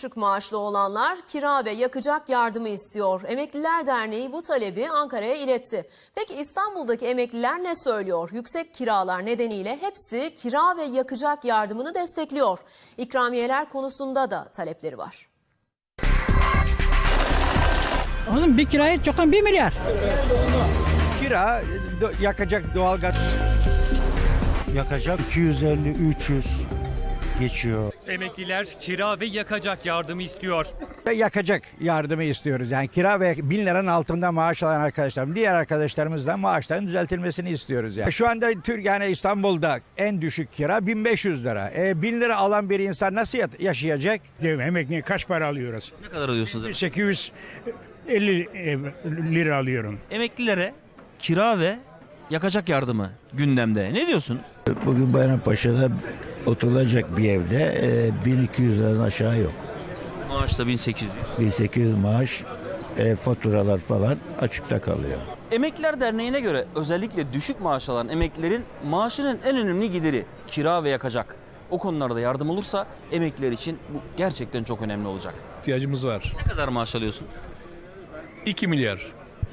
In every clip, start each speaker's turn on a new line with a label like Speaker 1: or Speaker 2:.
Speaker 1: Düşük maaşlı olanlar kira ve yakacak yardımı istiyor. Emekliler Derneği bu talebi Ankara'ya iletti. Peki İstanbul'daki emekliler ne söylüyor? Yüksek kiralar nedeniyle hepsi kira ve yakacak yardımını destekliyor. İkramiyeler konusunda da talepleri var.
Speaker 2: Oğlum bir kiraya çoktan 1 milyar.
Speaker 3: Kira yakacak doğalgaz
Speaker 4: yakacak 250-300 geçiyor.
Speaker 5: Emekliler kira ve yakacak yardımı istiyor.
Speaker 3: ve yakacak yardımı istiyoruz. Yani kira ve bin liranın altında maaş alan arkadaşlarım, diğer arkadaşlarımızdan maaşların düzeltilmesini istiyoruz. Yani. Şu anda Türk yani İstanbul'da en düşük kira 1500 lira. E, 1000 lira alan bir insan nasıl yaşayacak?
Speaker 6: Emekliye kaç para alıyoruz?
Speaker 7: Ne kadar alıyorsunuz? emekli?
Speaker 6: 850 lira alıyorum.
Speaker 7: Emeklilere kira ve yakacak yardımı gündemde. Ne diyorsun?
Speaker 4: Bugün Bayrampaşa'da oturulacak bir evde e, 1200 liradan aşağı yok.
Speaker 7: Maaşta 1800.
Speaker 4: 1800 maaş, e, faturalar falan açıkta kalıyor.
Speaker 7: Emekliler Derneği'ne göre özellikle düşük maaş alan emeklilerin maaşının en önemli gideri kira ve yakacak. O konularda yardım olursa emekliler için bu gerçekten çok önemli olacak.
Speaker 8: ihtiyacımız var.
Speaker 7: Ne kadar maaş alıyorsun?
Speaker 8: 2 milyar.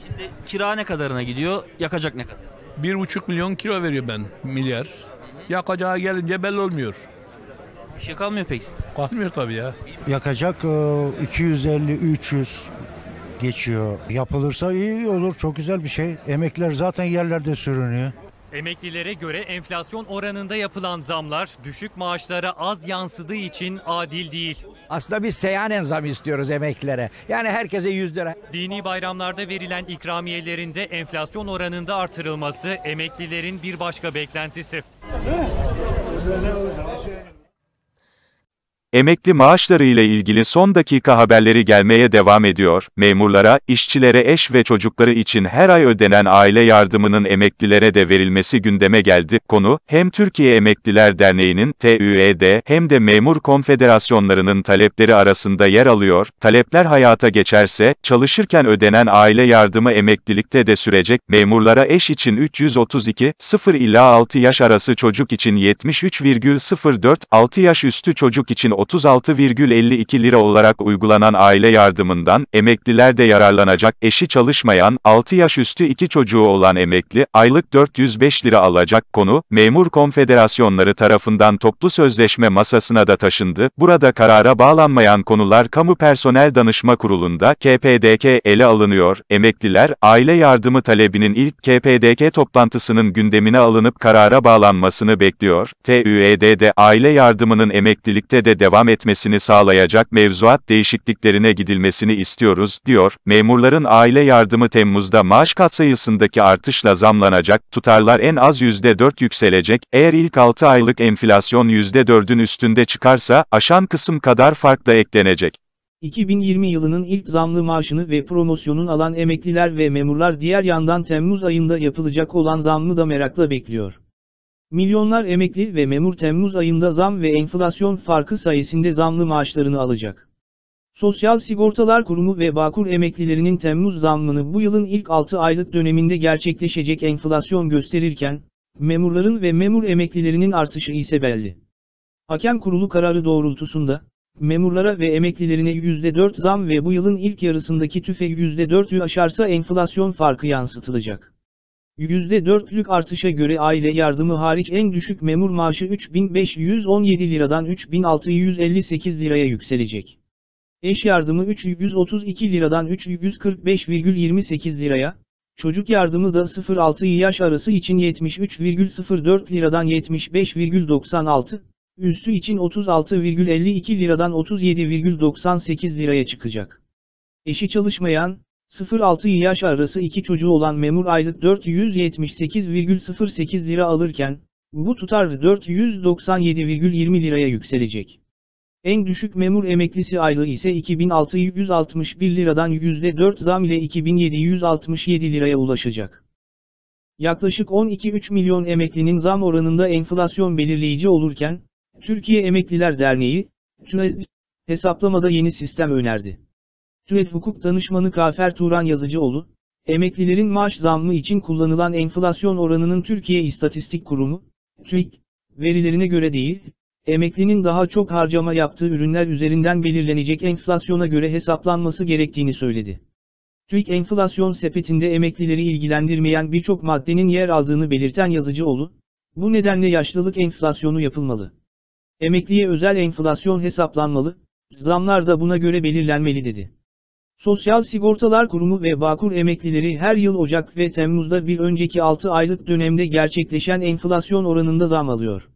Speaker 7: Şimdi kira ne kadarına gidiyor, yakacak ne kadar?
Speaker 8: 1,5 milyon kilo veriyor ben milyar. Yakacağı gelince belli olmuyor.
Speaker 7: Bir şey kalmıyor pek.
Speaker 8: Kalmıyor tabii ya.
Speaker 4: Yakacak e, 250-300 geçiyor. Yapılırsa iyi olur, çok güzel bir şey. Emekliler zaten yerlerde sürünüyor.
Speaker 5: Emeklilere göre enflasyon oranında yapılan zamlar düşük maaşlara az yansıdığı için adil değil.
Speaker 3: Aslında biz seyyanen zam istiyoruz emeklilere. Yani herkese 100 lira.
Speaker 5: Dini bayramlarda verilen ikramiyelerinde enflasyon oranında artırılması emeklilerin bir başka beklentisi.
Speaker 9: Emekli maaşları ile ilgili son dakika haberleri gelmeye devam ediyor. Memurlara, işçilere eş ve çocukları için her ay ödenen aile yardımının emeklilere de verilmesi gündeme geldi. Konu, hem Türkiye Emekliler Derneği'nin TÜED hem de memur konfederasyonlarının talepleri arasında yer alıyor. Talepler hayata geçerse, çalışırken ödenen aile yardımı emeklilikte de sürecek. Memurlara eş için 332, 0 ila 6 yaş arası çocuk için 73,04, 6 yaş üstü çocuk için 36,52 lira olarak uygulanan aile yardımından, emekliler de yararlanacak, eşi çalışmayan, 6 yaş üstü 2 çocuğu olan emekli, aylık 405 lira alacak, konu, memur konfederasyonları tarafından toplu sözleşme masasına da taşındı, burada karara bağlanmayan konular Kamu Personel Danışma Kurulu'nda, KPDK, ele alınıyor, emekliler, aile yardımı talebinin ilk KPDK toplantısının gündemine alınıp karara bağlanmasını bekliyor, TÜED'de aile yardımının emeklilikte de devam etmesini sağlayacak mevzuat değişikliklerine gidilmesini istiyoruz, diyor. Memurların aile yardımı Temmuz'da maaş katsayısındaki artışla zamlanacak, tutarlar en az %4 yükselecek, eğer ilk 6 aylık enflasyon %4'ün üstünde çıkarsa, aşan kısım kadar fark da eklenecek.
Speaker 10: 2020 yılının ilk zamlı maaşını ve promosyonun alan emekliler ve memurlar diğer yandan Temmuz ayında yapılacak olan zammı da merakla bekliyor. Milyonlar emekli ve memur Temmuz ayında zam ve enflasyon farkı sayesinde zamlı maaşlarını alacak. Sosyal Sigortalar Kurumu ve Bağkur emeklilerinin Temmuz zammını bu yılın ilk 6 aylık döneminde gerçekleşecek enflasyon gösterirken, memurların ve memur emeklilerinin artışı ise belli. Hakem kurulu kararı doğrultusunda, memurlara ve emeklilerine %4 zam ve bu yılın ilk yarısındaki tüfe %4'ü aşarsa enflasyon farkı yansıtılacak. %4'lük artışa göre aile yardımı hariç en düşük memur maaşı 3517 liradan 3658 liraya yükselecek. Eş yardımı 332 liradan 345,28 liraya, çocuk yardımı da 0-6 yaş arası için 73,04 liradan 75,96, üstü için 36,52 liradan 37,98 liraya çıkacak. Eşi çalışmayan, 0-6 yaş arası iki çocuğu olan memur aylık 478,08 lira alırken, bu tutar 497,20 liraya yükselecek. En düşük memur emeklisi aylığı ise 2661 liradan %4 zam ile 2767 liraya ulaşacak. Yaklaşık 12-3 milyon emeklinin zam oranında enflasyon belirleyici olurken, Türkiye Emekliler Derneği, TÜED, hesaplamada yeni sistem önerdi. TÜED Hukuk Danışmanı Kafer Turan Yazıcıoğlu, emeklilerin maaş zammı için kullanılan enflasyon oranının Türkiye İstatistik Kurumu, TÜİK, verilerine göre değil, emeklinin daha çok harcama yaptığı ürünler üzerinden belirlenecek enflasyona göre hesaplanması gerektiğini söyledi. TÜİK enflasyon sepetinde emeklileri ilgilendirmeyen birçok maddenin yer aldığını belirten Yazıcıoğlu, bu nedenle yaşlılık enflasyonu yapılmalı. Emekliye özel enflasyon hesaplanmalı, zamlar da buna göre belirlenmeli dedi. Sosyal Sigortalar Kurumu ve Bağkur emeklileri her yıl Ocak ve Temmuz'da bir önceki 6 aylık dönemde gerçekleşen enflasyon oranında zam alıyor.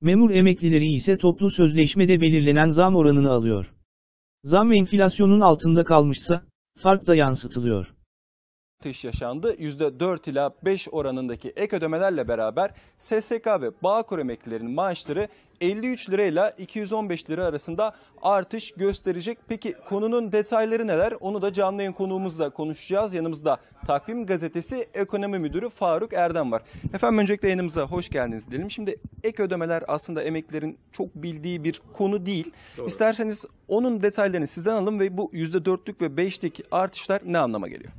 Speaker 10: Memur emeklileri ise toplu sözleşmede belirlenen zam oranını alıyor. Zam enflasyonun altında kalmışsa, fark da yansıtılıyor.
Speaker 11: artış yaşandı. %4 ila 5 oranındaki ek ödemelerle beraber SSK ve Bağkur emeklilerinin maaşları 53 lira ile 215 lira arasında artış gösterecek. Peki konunun detayları neler? Onu da canlı yayın konuğumuzla konuşacağız. Yanımızda Takvim Gazetesi Ekonomi Müdürü Faruk Erdem var. Efendim öncelikle yayınımıza hoş geldiniz diyelim. Şimdi ek ödemeler aslında emeklilerin çok bildiği bir konu değil. İsterseniz onun detaylarını sizden alalım ve bu %4'lük ve 5'lik artışlar ne anlama geliyor?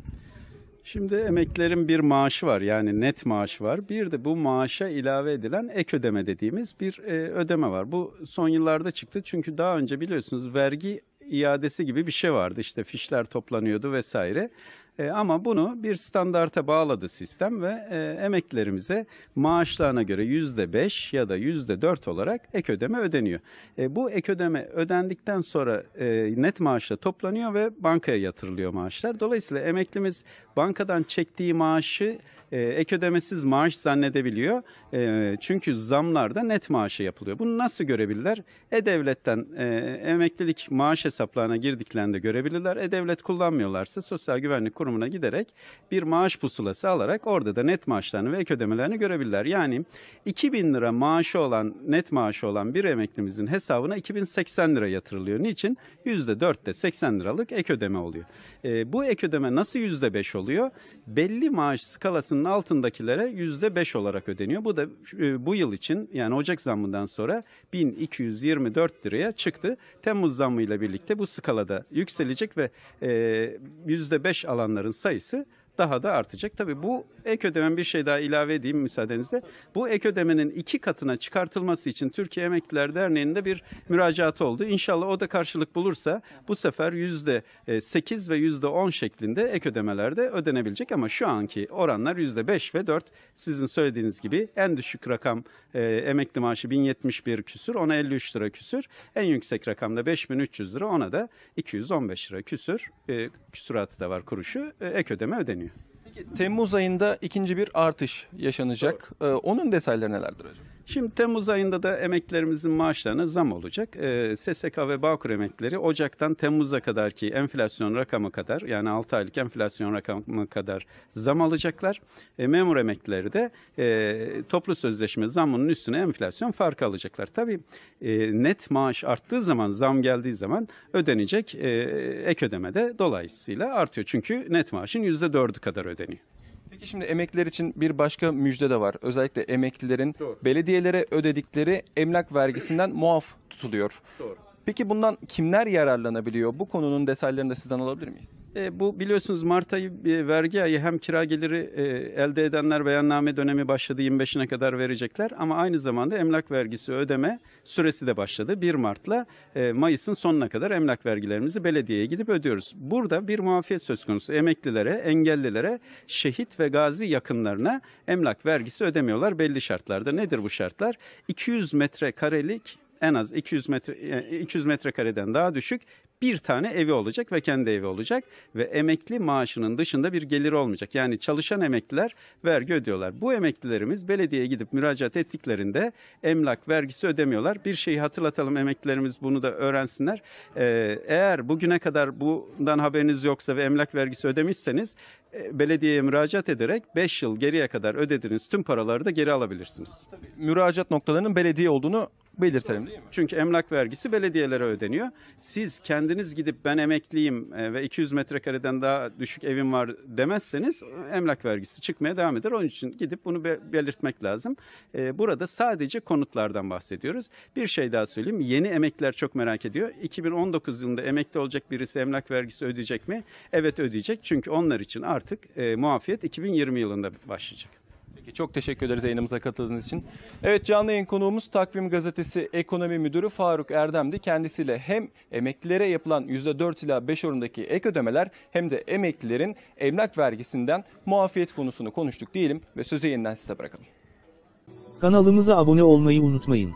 Speaker 12: Şimdi emeklilerin bir maaşı var yani net maaş var. Bir de bu maaşa ilave edilen ek ödeme dediğimiz bir e, ödeme var. Bu son yıllarda çıktı çünkü daha önce biliyorsunuz vergi iadesi gibi bir şey vardı. İşte fişler toplanıyordu vesaire. E, ama bunu bir standarta bağladı sistem ve e, emeklilerimize maaşlarına göre yüzde beş ya da yüzde dört olarak ek ödeme ödeniyor. E, bu ek ödeme ödendikten sonra e, net maaşla toplanıyor ve bankaya yatırılıyor maaşlar. Dolayısıyla emeklimiz bankadan çektiği maaşı e, ek ödemesiz maaş zannedebiliyor. E, çünkü zamlarda net maaşı yapılıyor. Bunu nasıl görebilirler? E-Devlet'ten e, emeklilik maaş hesaplarına girdiklerinde görebilirler. E-Devlet kullanmıyorlarsa Sosyal Güvenlik Kurumu'na giderek bir maaş pusulası alarak orada da net maaşlarını ve ek ödemelerini görebilirler. Yani 2000 lira maaşı olan, net maaşı olan bir emeklimizin hesabına 2080 lira yatırılıyor. Niçin? %4'te 80 liralık ek ödeme oluyor. E, bu ek ödeme nasıl %5 oluyor? Belli maaş skalasının altındakilere %5 olarak ödeniyor. Bu da e, bu yıl için yani Ocak zammından sonra 1224 liraya çıktı. Temmuz zammıyla birlikte bu skalada yükselecek ve e, %5 alanların sayısı daha da artacak. Tabii bu ek ödemen bir şey daha ilave edeyim müsaadenizle. Bu ek ödemenin iki katına çıkartılması için Türkiye Emekliler Derneği'nde bir müracaat oldu. İnşallah o da karşılık bulursa bu sefer yüzde sekiz ve yüzde on şeklinde ek ödemelerde ödenebilecek ama şu anki oranlar yüzde beş ve dört. Sizin söylediğiniz gibi en düşük rakam e, emekli maaşı 1071 küsür ona 53 lira küsür. En yüksek rakam da 5300 lira ona da 215 lira küsür. E, küsuratı da var kuruşu e, ek ödeme ödeniyor.
Speaker 11: Temmuz ayında ikinci bir artış yaşanacak. Ee, onun detayları nelerdir hocam?
Speaker 12: Şimdi Temmuz ayında da emeklilerimizin maaşlarına zam olacak. Ee, SSK ve Bağkur emeklileri Ocak'tan Temmuz'a kadar ki enflasyon rakamı kadar yani 6 aylık enflasyon rakamı kadar zam alacaklar. E, memur emeklileri de e, toplu sözleşme zamının üstüne enflasyon farkı alacaklar. Tabii e, net maaş arttığı zaman zam geldiği zaman ödenecek e, ek ödeme de dolayısıyla artıyor. Çünkü net maaşın %4'ü kadar ödeniyor.
Speaker 11: Peki şimdi emekliler için bir başka müjde de var. Özellikle emeklilerin belediyelere ödedikleri emlak vergisinden muaf tutuluyor.
Speaker 12: Doğru.
Speaker 11: Peki bundan kimler yararlanabiliyor? Bu konunun detaylarını da sizden alabilir miyiz?
Speaker 12: E, bu biliyorsunuz Mart ayı e, vergi ayı hem kira geliri e, elde edenler beyanname dönemi başladı 25'ine kadar verecekler ama aynı zamanda emlak vergisi ödeme süresi de başladı. 1 Mart'la e, Mayıs'ın sonuna kadar emlak vergilerimizi belediyeye gidip ödüyoruz. Burada bir muafiyet söz konusu emeklilere, engellilere, şehit ve gazi yakınlarına emlak vergisi ödemiyorlar belli şartlarda. Nedir bu şartlar? 200 metrekarelik en az 200 metre e, 200 metrekareden daha düşük bir tane evi olacak ve kendi evi olacak ve emekli maaşının dışında bir geliri olmayacak. Yani çalışan emekliler vergi ödüyorlar. Bu emeklilerimiz belediyeye gidip müracaat ettiklerinde emlak vergisi ödemiyorlar. Bir şeyi hatırlatalım emeklilerimiz bunu da öğrensinler. Ee, eğer bugüne kadar bundan haberiniz yoksa ve emlak vergisi ödemişseniz e, belediyeye müracaat ederek 5 yıl geriye kadar ödediğiniz tüm paraları da geri alabilirsiniz.
Speaker 11: Müracaat noktalarının belediye olduğunu belirtelim?
Speaker 12: Çünkü emlak vergisi belediyelere ödeniyor. Siz kendiniz gidip ben emekliyim e, ve 200 metrekareden daha düşük evim var demezseniz emlak vergisi çıkmaya devam eder. Onun için gidip bunu be- belirtmek lazım. E, Burada sadece konutlardan bahsediyoruz. Bir şey daha söyleyeyim. Yeni emekliler çok merak ediyor. 2019 yılında emekli olacak birisi emlak vergisi ödeyecek mi? Evet ödeyecek. Çünkü onlar için artık e, muafiyet 2020 yılında başlayacak.
Speaker 11: Peki çok teşekkür ederiz yayınımıza katıldığınız için. Evet canlı yayın konuğumuz Takvim Gazetesi Ekonomi Müdürü Faruk Erdem'di. Kendisiyle hem emeklilere yapılan %4 ila 5 oranındaki ek ödemeler hem de emeklilerin emlak vergisinden muafiyet konusunu konuştuk diyelim ve sözü yeniden size bırakalım.
Speaker 10: Kanalımıza abone olmayı unutmayın.